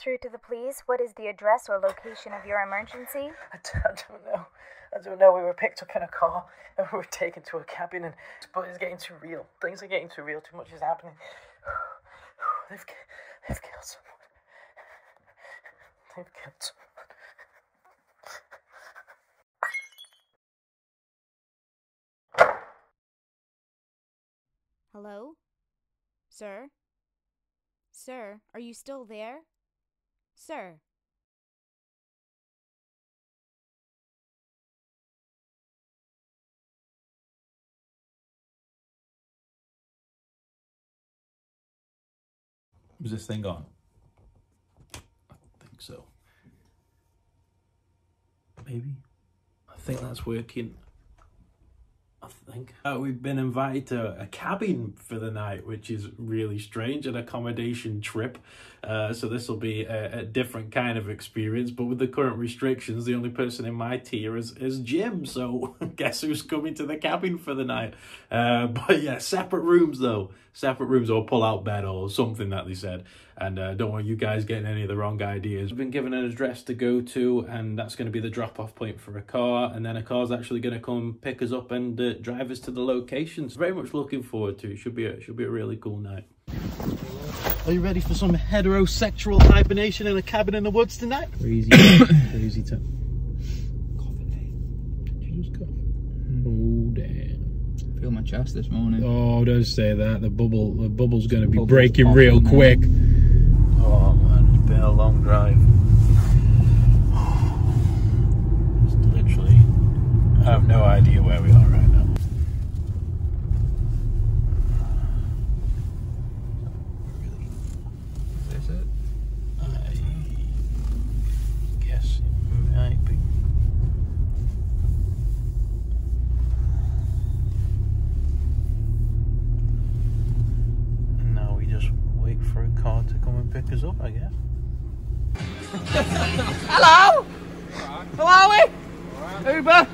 through to the police. What is the address or location of your emergency? I d- I don't know. I don't know. We were picked up in a car and we were taken to a cabin, and but it's getting too real. Things are getting too real. Too much is happening. They've ki- they've killed someone. They've killed someone. Hello? Sir? Sir, are you still there? Sir? Was this thing on? I think so. Maybe. I think that's working. I think. Uh, we've been invited to a cabin for the night, which is really strange, an accommodation trip. Uh, so this will be a, a different kind of experience. But with the current restrictions, the only person in my tier is, is Jim. So guess who's coming to the cabin for the night? Uh, but yeah, separate rooms though. Separate rooms or pull out bed or something that they said. And uh, don't want you guys getting any of the wrong ideas. We've been given an address to go to, and that's going to be the drop off point for a car. And then a car's actually going to come pick us up and uh, drive us to the locations. Very much looking forward to it. Should be a, should be a really cool night. Are you ready for some heterosexual hibernation in a cabin in the woods tonight? Crazy, crazy time. Jesus cough. Oh damn. Feel my chest this morning. Oh, don't say that. The bubble, the bubble's going to be Bubble's breaking real quick. Man, it's been a long drive. It's literally, I have no idea where we are right now. Is this it? I guess it might be. And now we just wait for a car to come and pick us up, I guess. Hello? Who are we? Uber?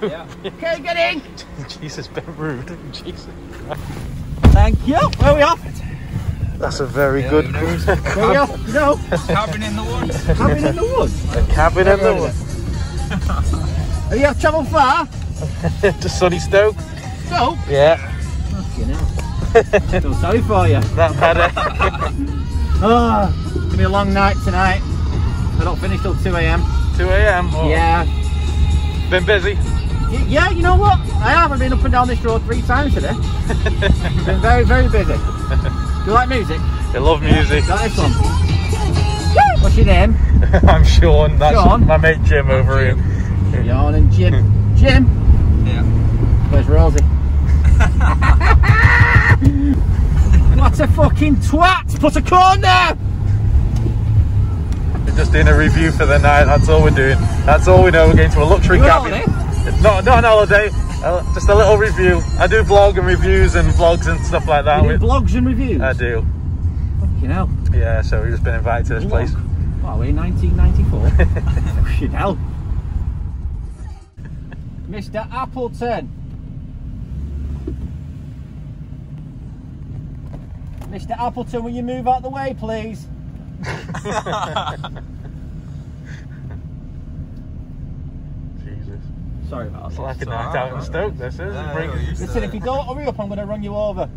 Yeah. Okay, get in. Jesus, been rude. Jesus. Thank you. Where we off? That's a very good who cruise. Where we off? No. Cabin in the woods. Cabin in the woods. A cabin in the woods. Have you have travelled far? to sunny Stoke. No. Yeah, Fucking hell. Feel sorry for you. that better. Oh, it's gonna be a long night tonight. I don't finish till 2 a.m. 2 a.m. Oh, Yeah. Been busy. Y- Yeah, you know what? I have. I've been up and down this road three times today. been very, very busy. Do you like music? I love music. Got this one. What's your name? I'm Sean. That's Sean? my mate Jim over here. Jan and Jim. Jim. Yeah. Where's Rosie? what a fucking twat! Put a corn there! We're just doing a review for the night. That's all we're doing. That's all we know. We're going to a luxury You cabin. Not not an holiday. Uh, just a little review. I do vlog and reviews and vlogs and stuff like that. You do blogs and reviews? I do. You know. Yeah. So we've just been invited to this place. What are we, 1994? Shit hell. Mr. Appleton. Mr. Appleton, will you move out the way, please? Jesus. Sorry about It's that. like a It's night out in man. Stoke. This is. Yeah, Bring- we're to Listen, if you don't hurry up, I'm going to run you over.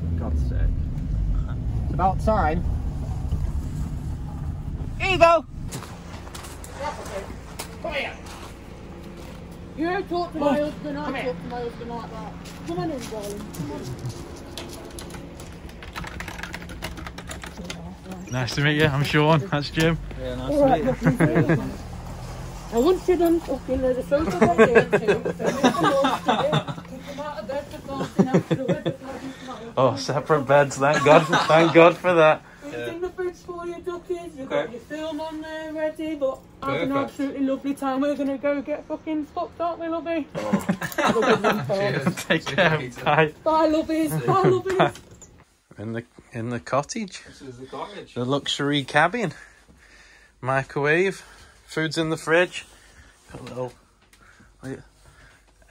For God's sake. It's about time. Here you go. Come here. You talk to my oh. husband, I talk to my husband like that. Come on in, darling. Come on. Nice to meet you. I'm Sean. That's Jim. Yeah, nice All to right, meet you. lovely, very nice. Now you're done fucking, there's a sofa right there too. So make the most of them out of bed for farting afterwards. It's like it's Oh, separate beds. Thank God. Thank God for that. Food's in the fridge for you, duckies. You've got Okay. your film on there ready, but have an absolutely lovely time. We're going to go get fucking fucked, aren't we, oh. lovey? Have a good one, folks. Cheers. Take care. later. Bye. Bye, lovies. Bye, lovies. In the in the cottage. This is the cottage. The luxury cabin. Microwave. Food's in the fridge. Got a little.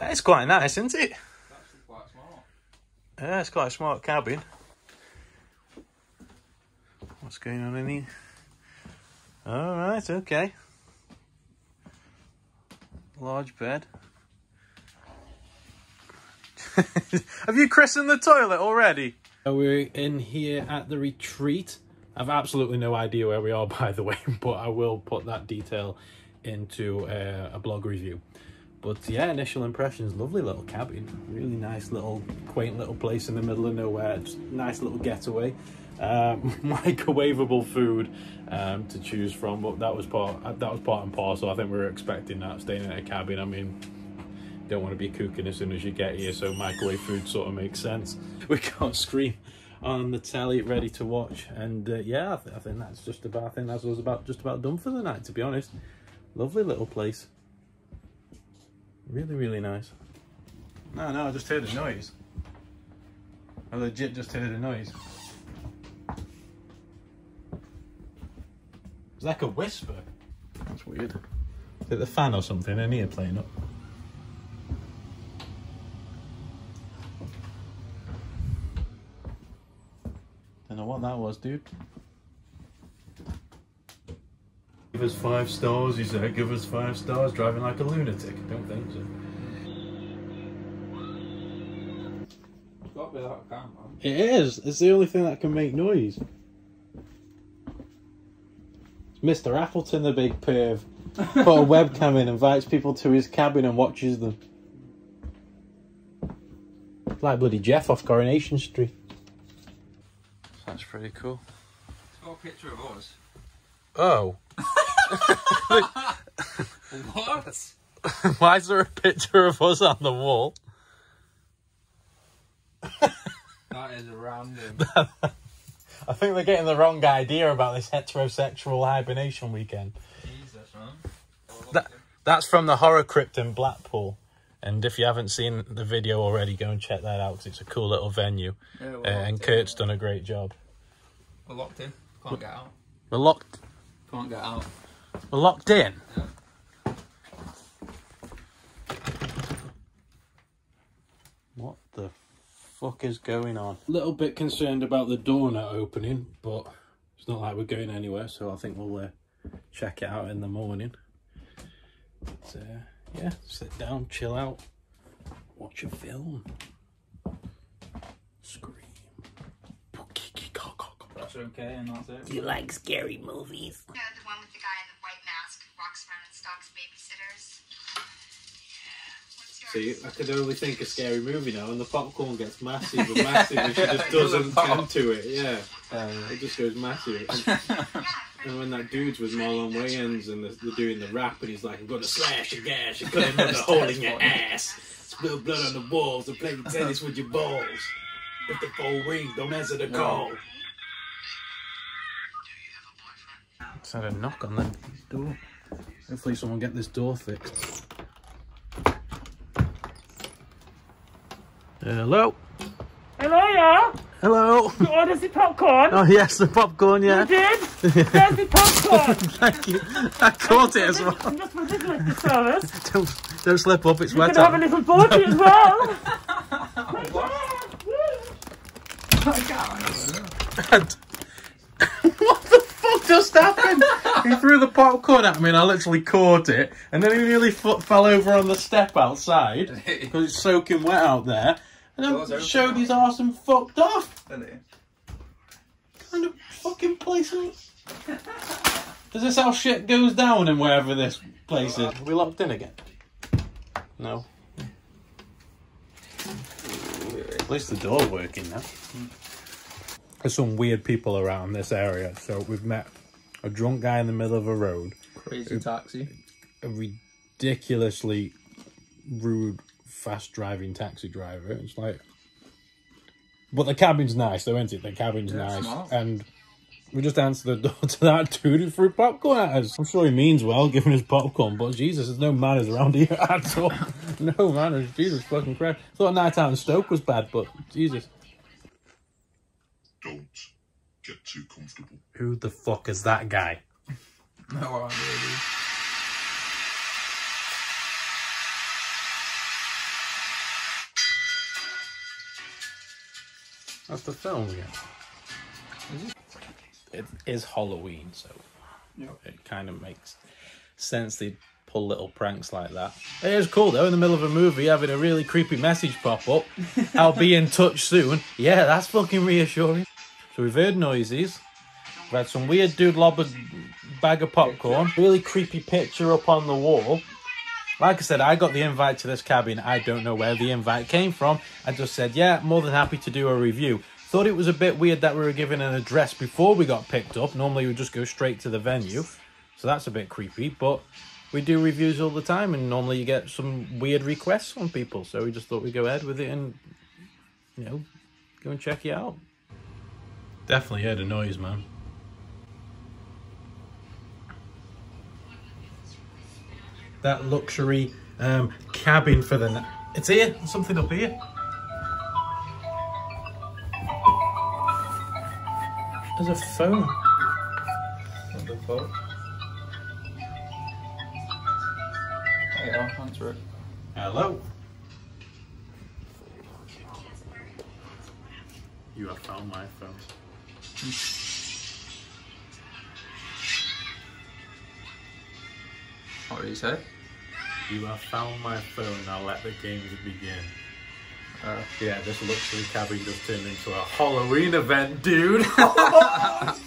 It's quite nice, isn't it? It's quite small. Yeah, it's quite a smart cabin. What's going on in here? All right, okay. Large bed. Have you christened the toilet already? We're in here at the retreat. I've absolutely no idea where we are, by the way, but I will put that detail into uh, a blog review. But yeah, initial impressions, lovely little cabin, really nice little quaint little place in the middle of nowhere, just nice little getaway. Um, microwavable food um, to choose from, but that was part that was part and parcel. I think we were expecting that staying in a cabin. I mean, don't want to be cooking as soon as you get here, so microwave food sort of makes sense. We can't scream on the telly, ready to watch, and uh, yeah, I, th I think that's just about. I think that was about just about done for the night. To be honest, lovely little place. Really, really nice. No, no, I just heard a noise. I legit just heard a noise. It's like a whisper. That's weird. Is it the fan or something in here playing up? Don't know what that was, dude. Give us five stars, he said. Give us five stars. Driving like a lunatic. Don't think so. Got to be that camera. It is. It's the only thing that can make noise. It's Mr. Appleton, the big perv. Put a webcam in, invites people to his cabin and watches them. Like bloody Jeff off Coronation Street. That's pretty cool. It's got a picture of us. Oh. What? Why is there a picture of us on the wall? that is random. I think they're getting the wrong idea about this heterosexual hibernation weekend. Jesus, man. That, that's from the Horror Crypt in Blackpool. And if you haven't seen the video already, go and check that out because it's a cool little venue. Yeah, we're Uh, and locked in. Kurt's done a great job. We're locked in. Can't get out. We're locked. Can't get out. We're locked in. What the fuck is going on? A little bit concerned about the door not opening, but it's not like we're going anywhere, so I think we'll uh, check it out in the morning. But, uh, yeah, sit down, chill out, watch a film, scream. That's okay, and that's it. You like scary movies? No, the one with the guy See, I could only think a scary movie now, and the popcorn gets massive and massive, and she just doesn't tend to it. Yeah, it just goes massive. And, and when that dude's with Marlon Wayans and they're, they're doing the rap, and he's like, "I'm gonna slash your gas, you're cut another hole in your ass, spill blood on the walls, and play tennis with your balls. If the phone rings, don't answer the call." Just had a knock on the door. Hopefully, someone get this door fixed. Hello. Hello, yeah? Hello. You ordered the popcorn? Oh yes, the popcorn. Yeah. You did? There's the popcorn. Thank you. I caught it as well. I'm just for this little service. Don't don't slip up. It's You wet can have a little body as well. what the fuck just happened? he threw the popcorn at me, and I literally caught it, and then he nearly f- fell over on the step outside because it's soaking wet out there. And Doors then open showed now. his arse and fucked off. Isn't it? kind of fucking place is Is this how shit goes down in wherever this place is? Are we locked in again? No. At least the door's working now. There's some weird people around this area. So we've met a drunk guy in the middle of a road, Crazy taxi. a ridiculously rude, fast driving taxi driver. It's like, but the cabin's nice, though, isn't it? The cabin's Yeah, nice, smart. and we just answered the door to that dude who threw popcorn at us. I'm sure he means well, giving us popcorn, but Jesus, there's no manners around here at all. no manners, Jesus fucking Christ. Thought night out in Stoke was bad, but Jesus. Don't get too comfortable. Who the fuck is that guy? No idea, That's the film again. It is Halloween, so it kind of makes sense they pull little pranks like that. It is cool though, in the middle of a movie, having a really creepy message pop up. I'll be in touch soon. Yeah, that's fucking reassuring. So we've heard noises. We've had some weird dude lob a bag of popcorn. Really creepy picture up on the wall. Like I said, I got the invite to this cabin. I don't know where the invite came from. I just said, yeah, more than happy to do a review. Thought it was a bit weird that we were given an address before we got picked up. Normally we just go straight to the venue. So that's a bit creepy, but we do reviews all the time and normally you get some weird requests from people. So we just thought we'd go ahead with it and, you know, go and check it out. Definitely heard a noise, man. That luxury um, cabin for the night. It's here. Something up here. There's a phone. What the fuck? Hey, I'll answer it. Hello. You have found my phone. What did he say? You have found my phone. Now let the games begin. Uh, Yeah, this luxury cabin just turned into a Halloween event, dude.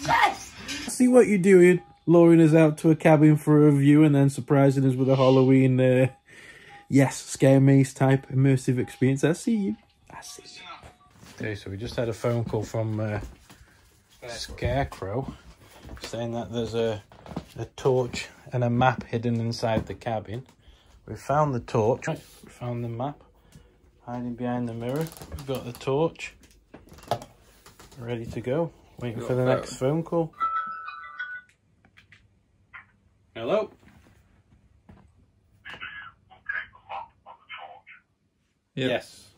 Yes. See what you're doing, luring us out to a cabin for a review and then surprising us with a Halloween, uh, yes, scare maze type immersive experience. I see you. I see you. Okay, so we just had a phone call from uh, Scarecrow saying that there's a, a torch and a map hidden inside the cabin. We found the torch. Right, we found the map hiding behind the mirror. We've got the torch ready to go. Waiting for the got next phone call. Hello. Yep. Yes.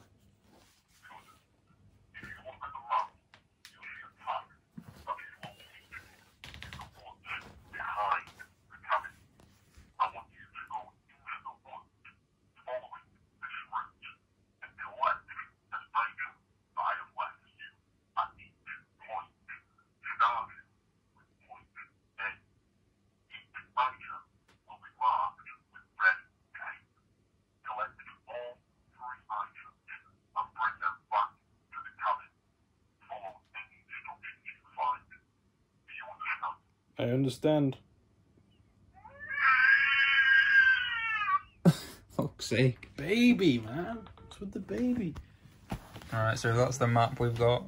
I understand. Fuck's sake. Baby, man. What's with the baby? Alright, so that's the map we've got.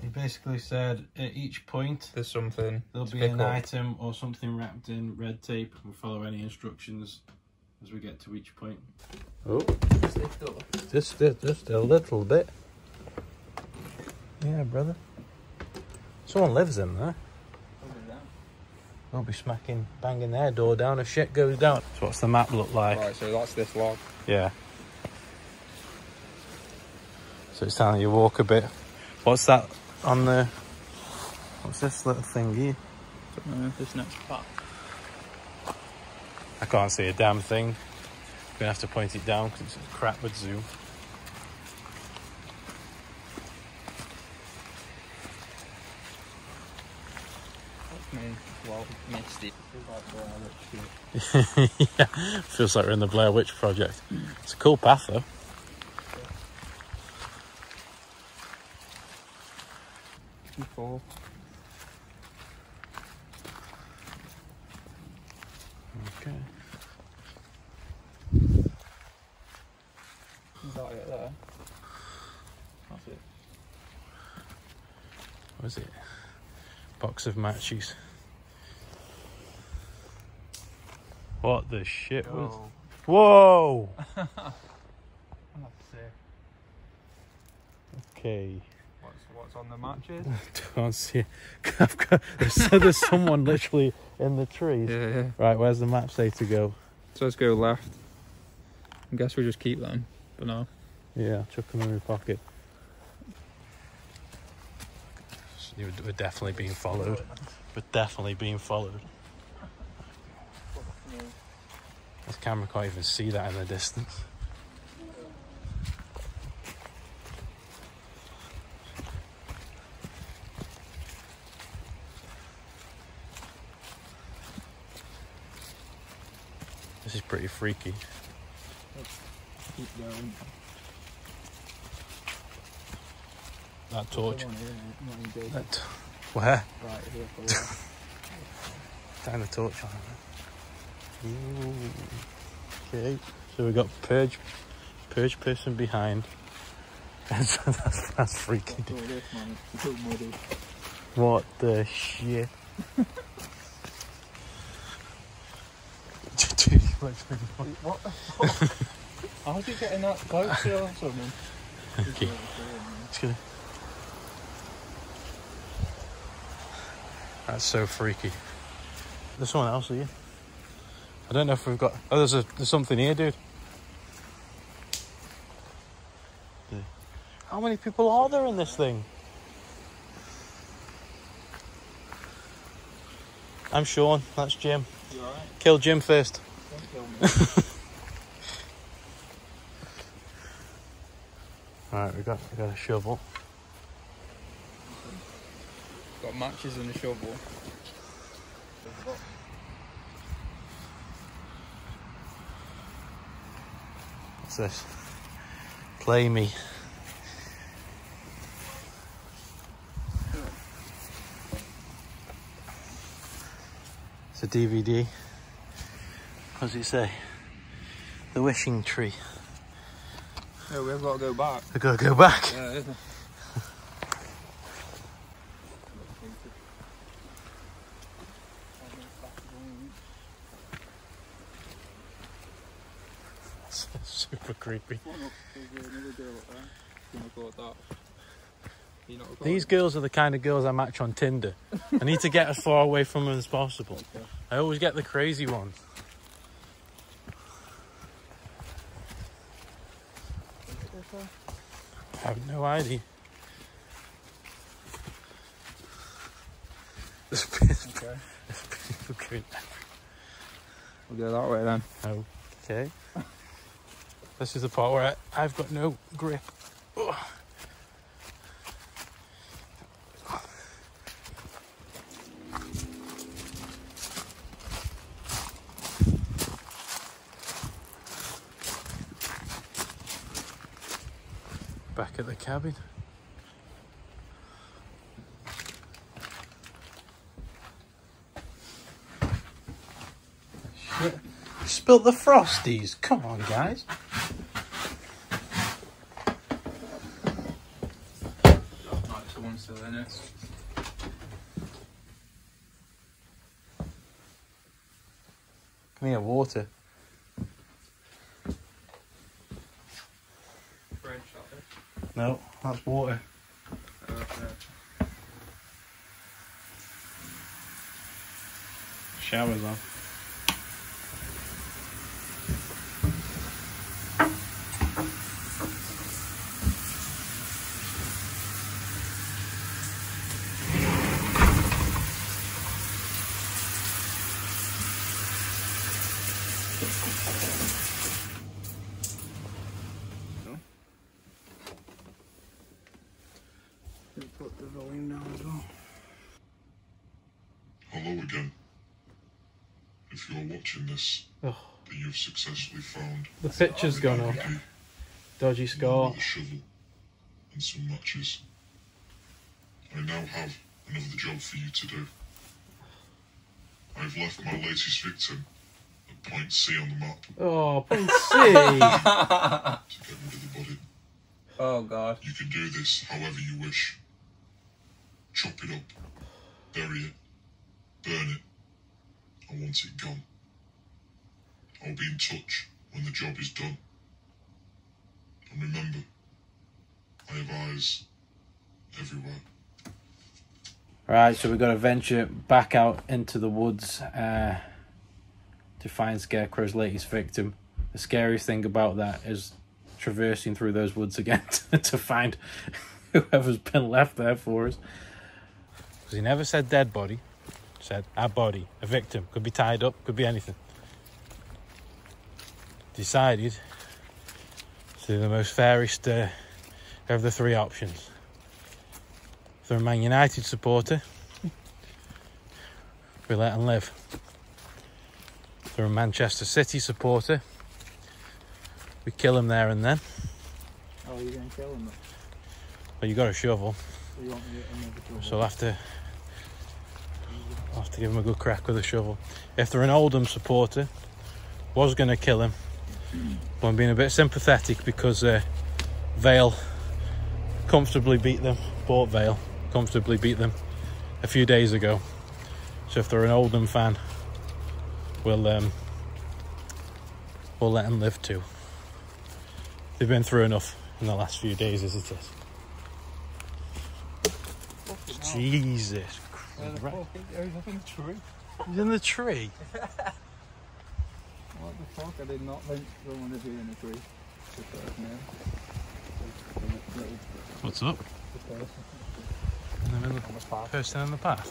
He basically said at each point There's something. there'll to be pick an up. item or something wrapped in red tape. We'll follow any instructions as we get to each point. Oh, just, just a little bit. Yeah, brother. Someone lives in there. They'll be smacking, banging their door down if shit goes down. So what's the map look like? Right, so that's this log. Yeah. So it's telling you walk a bit. What's that on the? What's this little thing here? Uh, this next part. I can't see a damn thing. Gonna have to point it down because it's a crap with zoom. Yeah, feels like we're in the Blair Witch Project. It's a cool path though. Before. Okay. Is that it there? That's it. What is it? Box of matches. What the shit was? Whoa! That's sick. Okay. What's, what's on the matches? Can't see. I've got, there's, there's someone literally in the trees. yeah, yeah. Right, where's the map say to go? So let's go left. I guess we just keep them, but no. Yeah, chuck them in my pocket. You- We're definitely being followed. We're definitely being followed. camera can't even see that in the distance. This is pretty freaky. Let's keep going. That torch. That where? Right here. Down the torch on it. Ooh. Okay, so we got purge, purge person behind. that's, that's, that's freaky. Look this, man. It's so muddy. What the shit? Dude, you What the fuck? How's he getting that close to or something? Okay. It's gonna- That's so freaky. There's someone else here. I don't know if we've got. Oh, there's a there's something here, dude. Yeah. How many people are there in this thing? I'm Sean. That's Jim. You alright? Kill Jim first. Don't kill me. All right, we got we got a shovel. Got matches and a shovel. Play me. It's a DVD. What does it say? The wishing tree. Yeah, we've got to go back. We've gotta go back. Yeah, isn't it? It's super creepy. These girls are the kind of girls I match on Tinder. I need to get as far away from them as possible. I always get the crazy ones. I have no idea. There's people Okay. going- We'll go that way then. Okay. This is the part where I, I've got no grip. Back at the cabin. Shit. Spilt the frosties. Come on, guys. Right, someone's still in it. Come here, water. French, No, that's water. Okay. Showers on. Put the volume down as well. Hello again. If this, Oh. then you've successfully found The picture's gone off. Dodgy along score. a shovel and some matches. I now have another job for you to do. I've left my latest victim at point C on the map Oh, point C. to get rid of the body. Oh god. You can do this however you wish. Chop it up, bury it, burn it. I want it gone. I'll be in touch when the job is done. And remember, I have eyes everywhere. Right, so we've got to venture back out into the woods uh, to find Scarecrow's latest victim. The scariest thing about that is traversing through those woods again to, to find whoever's been left there for us. Because he never said dead body, said a body, a victim. Could be tied up, could be anything. Decided to do the most fairest uh, of the three options. If they're a Man United supporter, we let them live. If they're a Manchester City supporter, we kill him there and then. Oh, you're going to kill him? But you got a shovel, You want me to get another so I'll have to. I'll have to give him a good crack with a shovel. If they're an Oldham supporter, was going to kill him, but I'm being a bit sympathetic because uh, Vale comfortably beat them. Port Vale comfortably beat them a few days ago. So if they're an Oldham fan, we'll um, we'll let them live too. They've been through enough in the last few days as it is. Jesus Christ. He's in the tree. What the fuck? I did not think someone would be in a tree. The first man. The little- What's up? In the middle on the person in the path.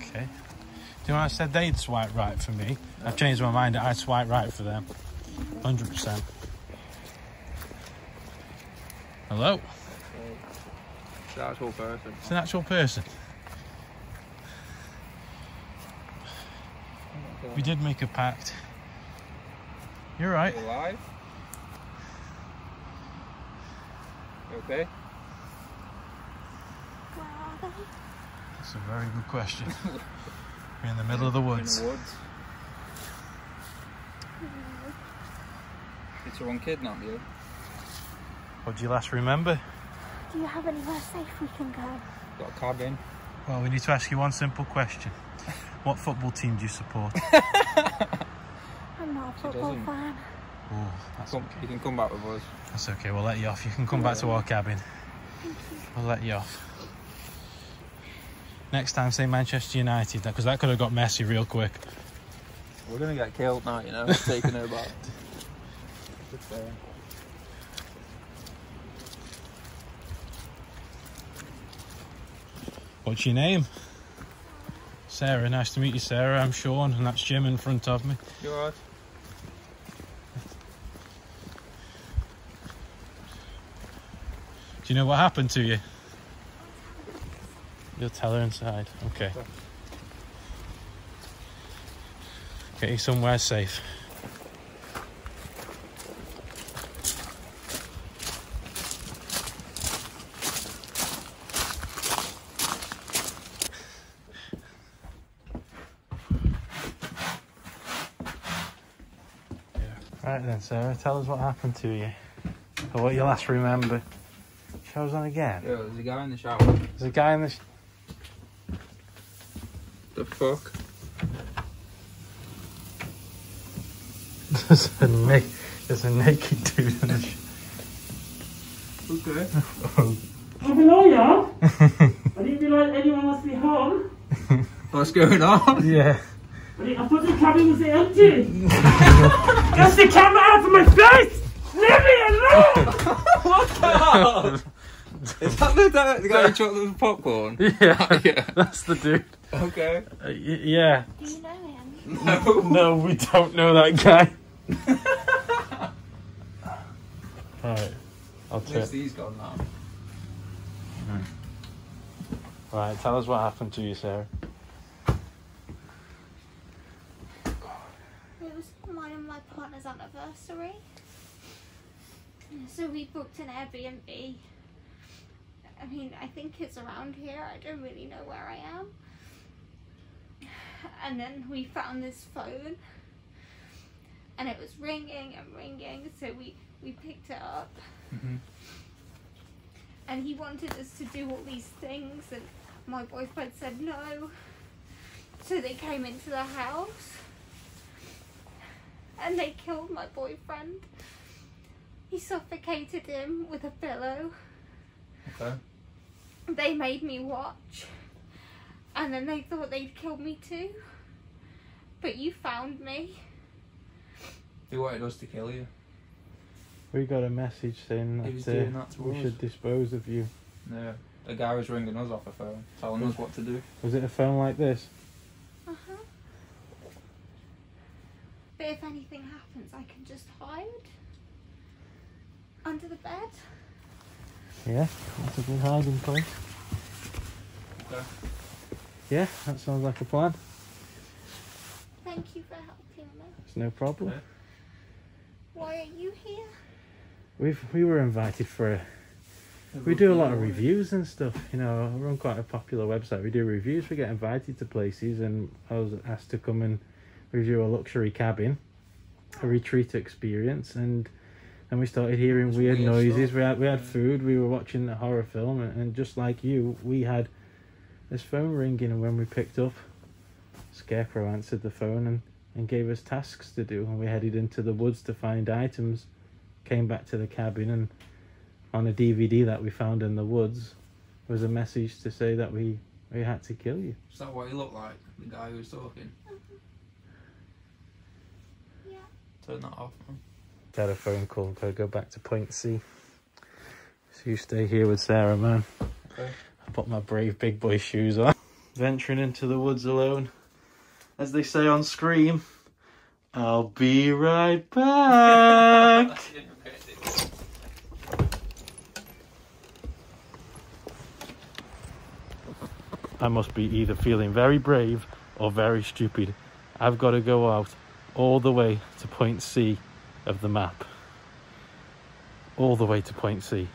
Okay. Do you know what I said they'd swipe right for me? I've changed my mind. I'd swipe right for them. 100%. Hello? It's the actual person. It's an actual person. We did make a pact. You're right. You alive? You okay? That's a very good question. We're in the middle of the In woods. the woods. Did someone kidnap you? What do you last remember? Do you have anywhere safe we can go? Got a cabin? Well, we need to ask you one simple question. What football team do you support? I'm not a football fan. Oh, that's, Come, you can come back with us. that's okay. We'll let you off. You can come back to our cabin. We'll let you off. Next time, say Manchester United, because that could have got messy real quick. We're gonna get killed now, you know, taking her back. What's your name? Sarah. Nice to meet you, Sarah. I'm Sean, and that's Jim in front of me. You alright? Do you know what happened to you? You'll tell her inside. Okay. Get you somewhere safe. Right then, Sarah, tell us what happened to you. Or what you last remember. Show's on again. Yeah, there's a guy in the shower. There's a guy in the. Sh- fuck? there's, a na- there's a naked dude in the. Okay. Oh, hello, y'all. I didn't realize anyone must be home. What's going on? yeah. I, didn't, I thought the cabin was empty. Get the camera out of my face! Leave me alone! what the hell? Is that the, the, the guy who chopped the popcorn? Yeah. yeah. That's the dude. Okay. Uh, y- yeah. Do you know him? No. No, we don't know that guy. Alright. I'll At turn. least he's gone now. Right, tell us what happened to you, Sarah. It was mine and my partner's anniversary. So we booked an Airbnb. I mean, I think it's around here. I don't really know where I am. And then we found this phone. And it was ringing and ringing, so we, we picked it up. Mhm. And he wanted us to do all these things, and my boyfriend said no. So they came into the house and they killed my boyfriend. He suffocated him with a pillow. Okay. They made me watch. And then they thought they'd kill me too. But you found me. He wanted us to kill you. We got a message saying that, uh, that we us. should dispose of you. Yeah. The guy was ringing us off the phone, telling us what to do. Was it a phone like this? Uh huh. But if anything happens, I can just hide under the bed. Yeah, that's a good hiding place. Okay. Yeah, that sounds like a plan. Thank you for helping me. It's no problem. Yeah. Why are you here? We've we were invited for a we do a lot of reviews and stuff. You know, we run quite a popular website. We do reviews. We get invited to places, and I was asked to come and review a luxury cabin, a oh. retreat experience, and and we started hearing weird, weird noises. stuff, We had we had food. We were watching a horror film, and, and just like you, we had this phone ringing, and when we picked up, Scarecrow answered the phone and and gave us tasks to do, and we headed into the woods to find items. Came back to the cabin and on a DVD that we found in the woods was a message to say that we we had to kill you. Is that what he looked like? The guy who was talking? Yeah. Turn that off. man. Had a phone call. Gotta go back to Point C. So you stay here with Sarah, man. Okay. I put my brave big boy shoes on. Venturing into the woods alone, as they say on Scream. I'll be right back. I must be either feeling very brave or very stupid. I've got to go out all the way to point C of the map. All the way to point C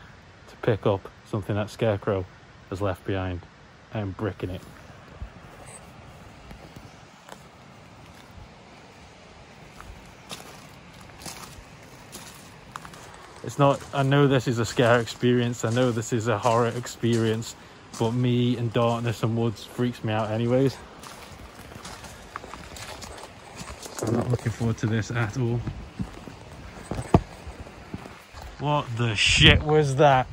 to pick up something that Scarecrow left behind. I'm bricking it. It's not, I know this is a scare experience, I know this is a horror experience, but me and darkness and woods freaks me out anyways. I'm not looking forward to this at all. What the shit was that?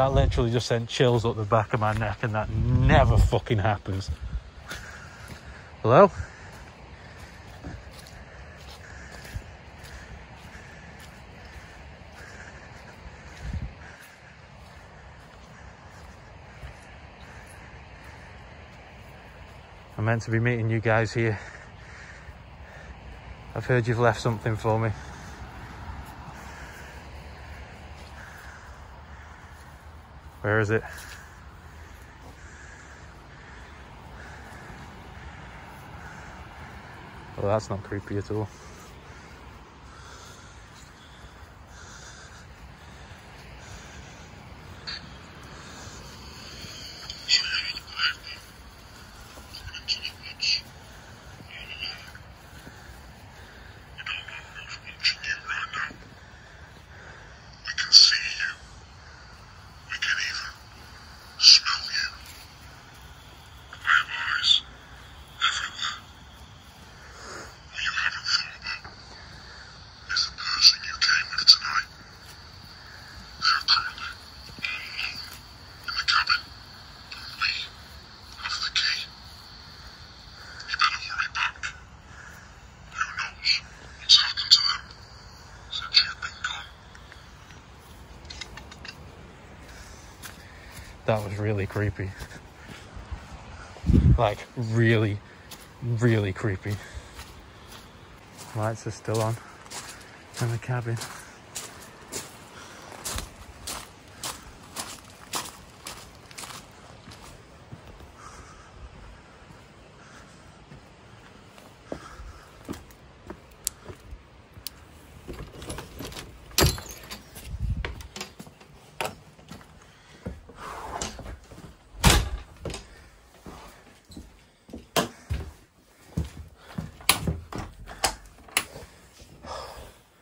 That literally just sent chills up the back of my neck and that never fucking happens. Hello? I'm meant to be meeting you guys here. I've heard you've left something for me. Where is it? Well, that's not creepy at all. So you're not brave, man. Coming into the woods. All alone. You don't know who's watching you right now. We can see you. We can even smell you. I have eyes everywhere. What you haven't thought about is the person you came with tonight. They are currently all alone in the cabin. And we have the key. You better hurry back. Who knows what's happened to them since you've been gone? That was really creepy. Like, really, really creepy. Lights are still on in the cabin.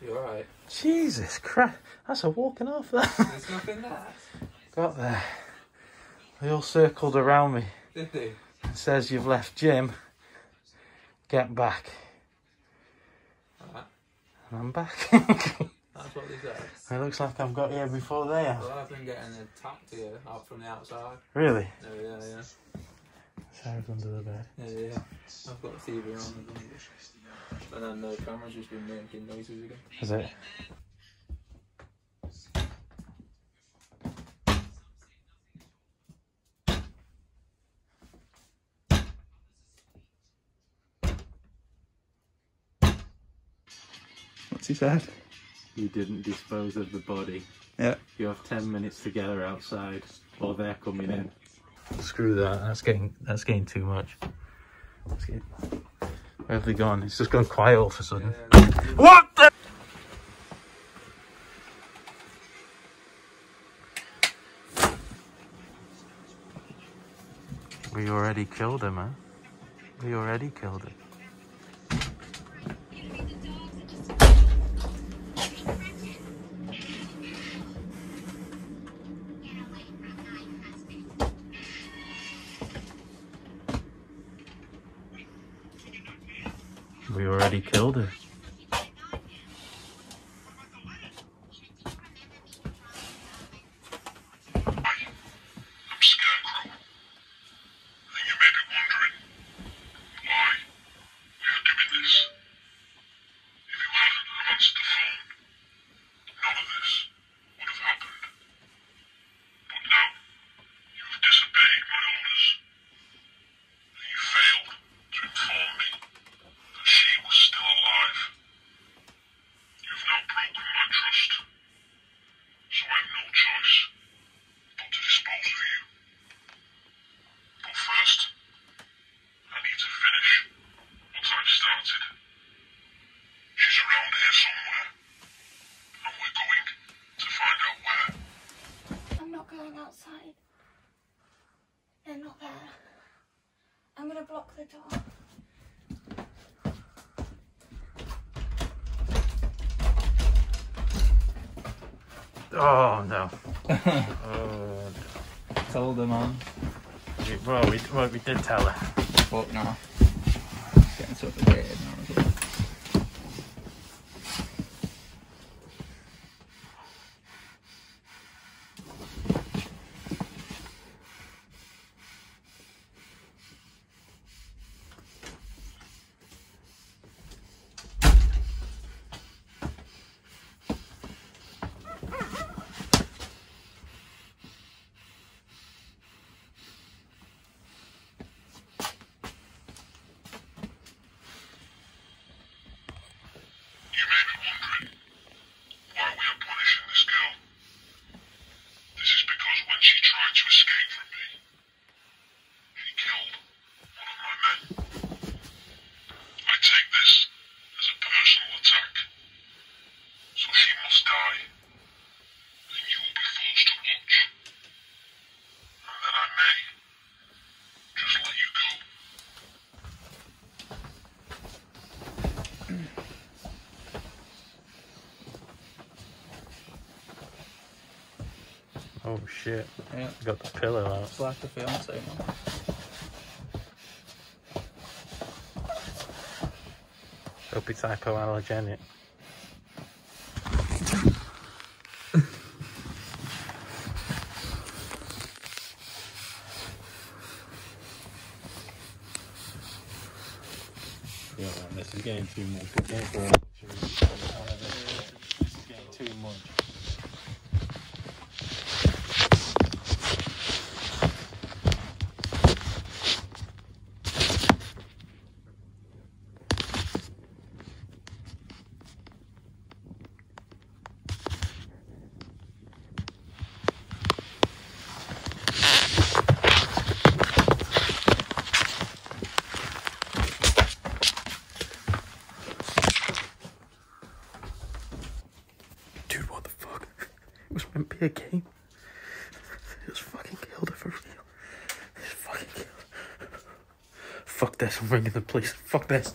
You alright? Jesus Christ, that's a walking off there. There's nothing there. Got there. They all circled around me. Did they? It says you've left Jim. Get back. Alright. And I'm back. That's what they said. it looks like I've got here before they have. Well, I've been getting attacked here out from the outside. Really? Oh, yeah, yeah. Sarah's under the bed. Yeah, yeah. I've got the TV on. And then the camera's just been making noises again. Is it? What's he said? You didn't dispose of the body. Yeah. You have 10 minutes together outside, or they're coming in. Screw that, that's getting, that's getting too much. That's getting... Where have they gone? It's just gone quiet all of a sudden. Yeah. What the? We already killed him, man. Huh? We already killed him. Oh no. oh. Tell her, mum. Well, we, well, we did tell her. But no. Oh shit. Yeah. Got the pillow out. like the fiance one. Don't be hypoallergenic. yeah, man, this is getting too much. I'm ringing the police. Fuck this.